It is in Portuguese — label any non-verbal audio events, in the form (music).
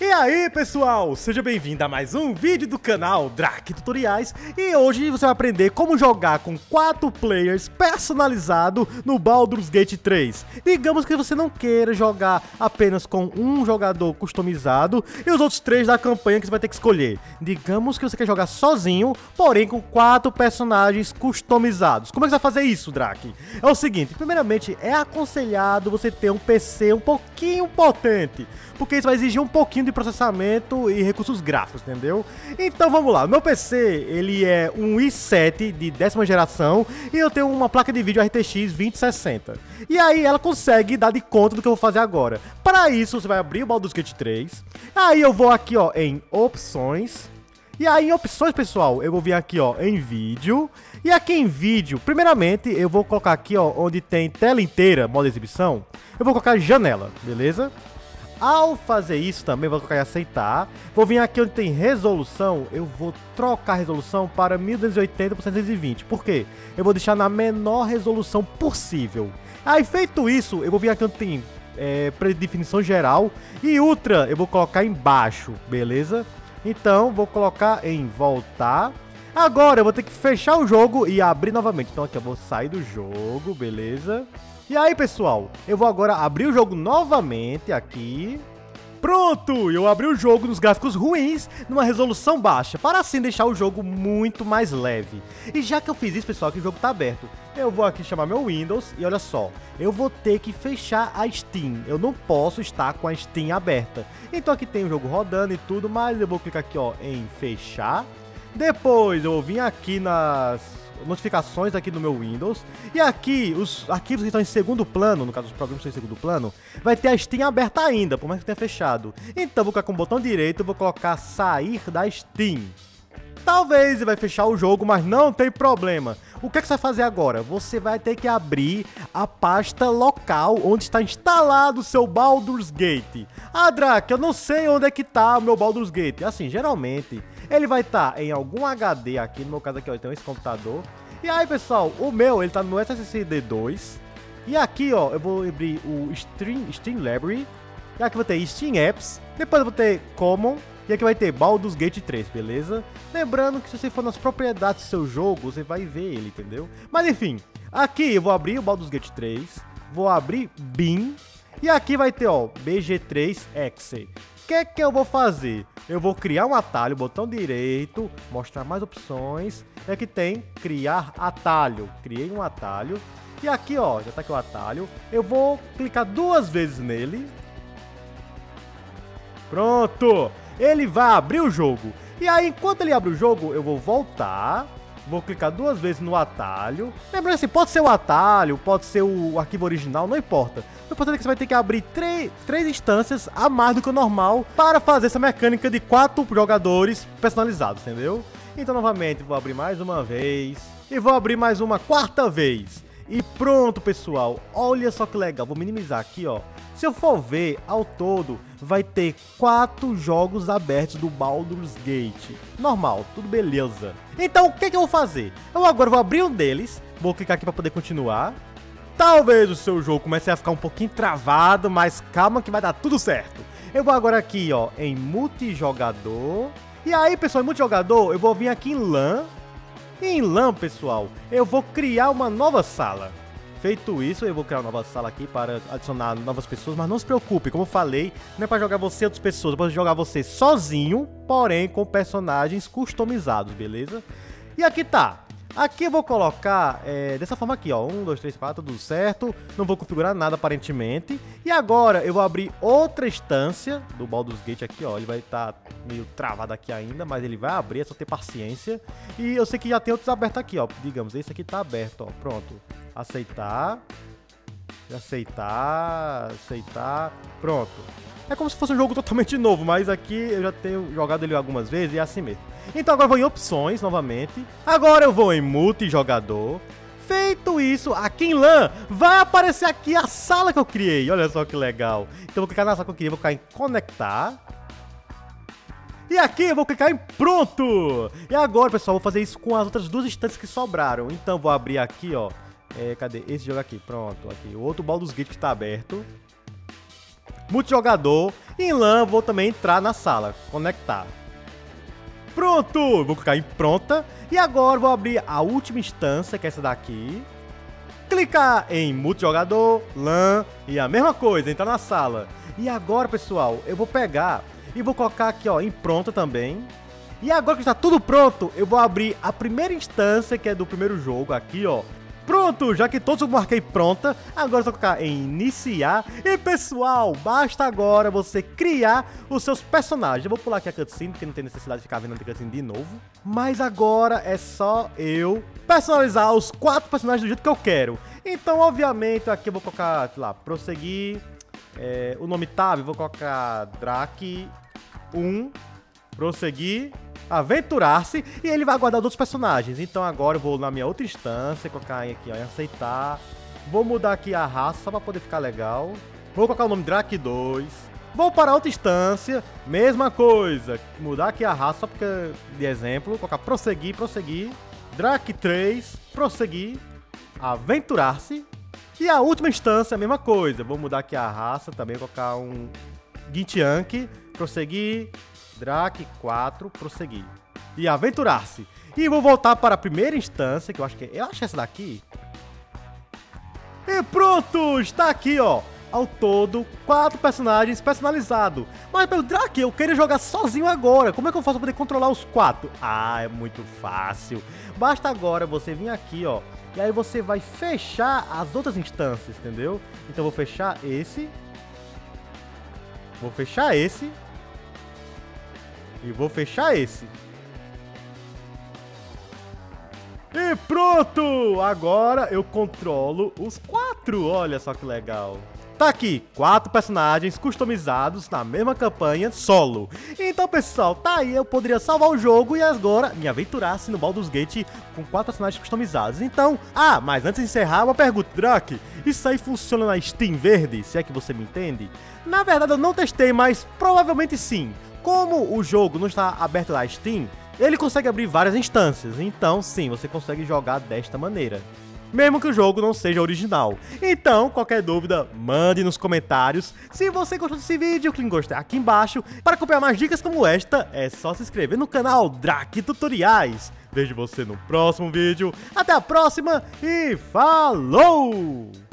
E aí pessoal, seja bem-vindo a mais um vídeo do canal Drac Tutoriais. E hoje você vai aprender como jogar com 4 players personalizado no Baldur's Gate 3 Digamos que você não queira jogar apenas com um jogador customizado E os outros três da campanha que você vai ter que escolher. Digamos que você quer jogar sozinho, porém com 4 personagens customizados. Como é que você vai fazer isso, Drac? É o seguinte, primeiramente é aconselhado você ter um PC um pouquinho potente porque isso vai exigir um pouquinho de processamento e recursos gráficos, entendeu? Então vamos lá, meu PC ele é um i7 de décima geração e eu tenho uma placa de vídeo RTX 2060. E aí ela consegue dar de conta do que eu vou fazer agora. Para isso você vai abrir o Baldur's Gate 3, aí eu vou aqui ó em opções, e aí em opções pessoal eu vou vir aqui ó em vídeo, e aqui em vídeo, primeiramente eu vou colocar aqui ó onde tem tela inteira, modo exibição, eu vou colocar janela, beleza? Ao fazer isso também, vou colocar em aceitar. Vou vir aqui onde tem resolução, eu vou trocar a resolução para 1280 por 720. Por quê? Eu vou deixar na menor resolução possível. Aí feito isso, eu vou vir aqui onde tem é, predefinição geral e ultra eu vou colocar embaixo, beleza? Então vou colocar em voltar. Agora eu vou ter que fechar o jogo e abrir novamente. Então aqui eu vou sair do jogo, beleza? E aí, pessoal, eu vou agora abrir o jogo novamente aqui. Pronto! Eu abri o jogo nos gráficos ruins, numa resolução baixa, para assim deixar o jogo muito mais leve. E já que eu fiz isso, pessoal, que o jogo tá aberto, eu vou aqui chamar meu Windows e olha só, eu vou ter que fechar a Steam. Eu não posso estar com a Steam aberta. Então aqui tem o jogo rodando e tudo, mas eu vou clicar aqui, ó, em fechar. Depois eu vou vir aqui nas notificações aqui no meu Windows. E aqui, os arquivos que estão em segundo plano, no caso os programas que estão em segundo plano, vai ter a Steam aberta ainda, por mais que tenha fechado. Então vou colocar com o botão direito, vou colocar sair da Steam. Talvez ele vai fechar o jogo, mas não tem problema. O que, é que você vai fazer agora? Você vai ter que abrir a pasta local onde está instalado o seu Baldur's Gate. Ah, Drake, eu não sei onde é que está o meu Baldur's Gate. Assim, geralmente, ele vai estar tá em algum HD aqui, no meu caso aqui, ó, tenho esse computador. E aí, pessoal, o meu, ele tá no SSD 2. E aqui, ó, eu vou abrir o Steam, Steam Library. E aqui vou ter Steam Apps. Depois eu vou ter Common. E aqui vai ter Baldur's Gate 3, beleza? Lembrando que se você for nas propriedades do seu jogo, você vai ver ele, entendeu? Mas enfim, aqui eu vou abrir o Baldur's Gate 3. Vou abrir BIM. E aqui vai ter, ó, BG3Exe. O que é que eu vou fazer? Eu vou criar um atalho, botão direito, mostrar mais opções. E aqui tem criar atalho. Criei um atalho. E aqui, ó, já tá aqui o atalho. Eu vou clicar duas vezes nele. Pronto! Ele vai abrir o jogo. E aí, enquanto ele abre o jogo, eu vou voltar. Vou clicar duas vezes no atalho. Lembrando assim, pode ser o atalho, pode ser o arquivo original, não importa. O importante é que você vai ter que abrir três, instâncias a mais do que o normal para fazer essa mecânica de quatro jogadores personalizados, entendeu? Então, novamente, vou abrir mais uma vez e vou abrir mais uma quarta vez. E pronto, pessoal. Olha só que legal. Vou minimizar aqui, ó. Se eu for ver, ao todo, vai ter quatro jogos abertos do Baldur's Gate. Normal, tudo beleza. Então, o que, que eu vou fazer? Eu agora vou abrir um deles. Vou clicar aqui para poder continuar. Talvez o seu jogo comece a ficar um pouquinho travado, mas calma que vai dar tudo certo. Eu vou agora aqui, ó, em multijogador. E aí, pessoal, em multijogador, eu vou vir aqui em LAN em LAN, pessoal, eu vou criar uma nova sala. Feito isso, eu vou criar uma nova sala aqui para adicionar novas pessoas, mas não se preocupe, como eu falei, não é para jogar você e outras pessoas, é para jogar você sozinho, porém com personagens customizados, beleza? E aqui tá, Aqui eu vou colocar é, dessa forma aqui, ó. 1, 2, 3, 4, tudo certo. Não vou configurar nada aparentemente. E agora eu vou abrir outra instância do Baldur's Gate aqui, ó. Ele vai estar tá meio travado aqui ainda, mas ele vai abrir, é só ter paciência. E eu sei que já tem outros abertos aqui, ó. Digamos, esse aqui tá aberto, ó. Pronto. Aceitar. Aceitar. Aceitar. Pronto. É como se fosse um jogo totalmente (laughs) novo, mas aqui eu já tenho jogado ele algumas vezes e é assim mesmo. Então agora eu vou em opções novamente. Agora eu vou em multijogador. Feito isso, aqui em LAN, vai aparecer aqui a sala que eu criei. Olha só que legal. Então eu vou clicar na sala que eu criei, vou clicar em conectar. E aqui eu vou clicar em pronto. E agora, pessoal, vou fazer isso com as outras duas instâncias que sobraram. Então vou abrir aqui, ó. É, cadê? Esse jogo aqui, pronto. Aqui, o outro Baldur's Gate que está aberto. multijogador. Em LAN vou também entrar na sala, conectar. Pronto! Vou clicar em pronta. E agora vou abrir a última instância, que é essa daqui. Clicar em multijogador, LAN e a mesma coisa, entrar na sala. E agora, pessoal, eu vou pegar e vou colocar aqui, ó, em pronta também. E agora que está tudo pronto, eu vou abrir a primeira instância, que é do primeiro jogo aqui, ó. Pronto, já que todos eu marquei pronta, agora eu vou colocar em iniciar. E pessoal, basta agora você criar os seus personagens. Eu vou pular aqui a cutscene, porque não tem necessidade de ficar vendo a cutscene de novo. Mas agora é só eu personalizar os quatro personagens do jeito que eu quero. Então, obviamente, aqui eu vou colocar, sei lá, prosseguir. É, o nome tab, vou colocar Drake 1, prosseguir aventurar-se e ele vai guardar outros personagens. Então agora eu vou na minha outra instância, colocar aqui ó, em aceitar. Vou mudar aqui a raça só pra poder ficar legal. Vou colocar o nome Drake 2. Vou para outra instância, mesma coisa. Mudar aqui a raça só porque, de exemplo, colocar prosseguir, prosseguir. Drake 3, prosseguir, aventurar-se. E a última instância, a mesma coisa. Vou mudar aqui a raça também, colocar um Gintiank, prosseguir, Drake 4, prosseguir. E aventurar-se. E vou voltar para a primeira instância, que eu acho que é... Eu acho essa daqui. E pronto! Está aqui, ó. Ao todo, quatro personagens personalizados. Mas pelo Drake, eu queria jogar sozinho agora. Como é que eu faço para poder controlar os quatro? Ah, é muito fácil. Basta agora você vir aqui, ó. E aí você vai fechar as outras instâncias, entendeu? Então eu vou fechar esse. Vou fechar esse. E vou fechar esse. E pronto! Agora eu controlo os quatro. Olha só que legal. Tá aqui, quatro personagens customizados na mesma campanha solo. Então, pessoal, tá aí, eu poderia salvar o jogo e agora me aventurasse no Baldur's Gate com quatro personagens customizados. Então, ah, mas antes de encerrar, uma pergunta, Drake, isso aí funciona na Steam Verde, se é que você me entende? Na verdade, eu não testei, mas provavelmente sim. Como o jogo não está aberto na Steam, ele consegue abrir várias instâncias, então sim, você consegue jogar desta maneira. Mesmo que o jogo não seja original. Então, qualquer dúvida, mande nos comentários. Se você gostou desse vídeo, clique em gostei aqui embaixo. Para acompanhar mais dicas como esta, é só se inscrever no canal Drake Tutoriais. Vejo você no próximo vídeo. Até a próxima e falou!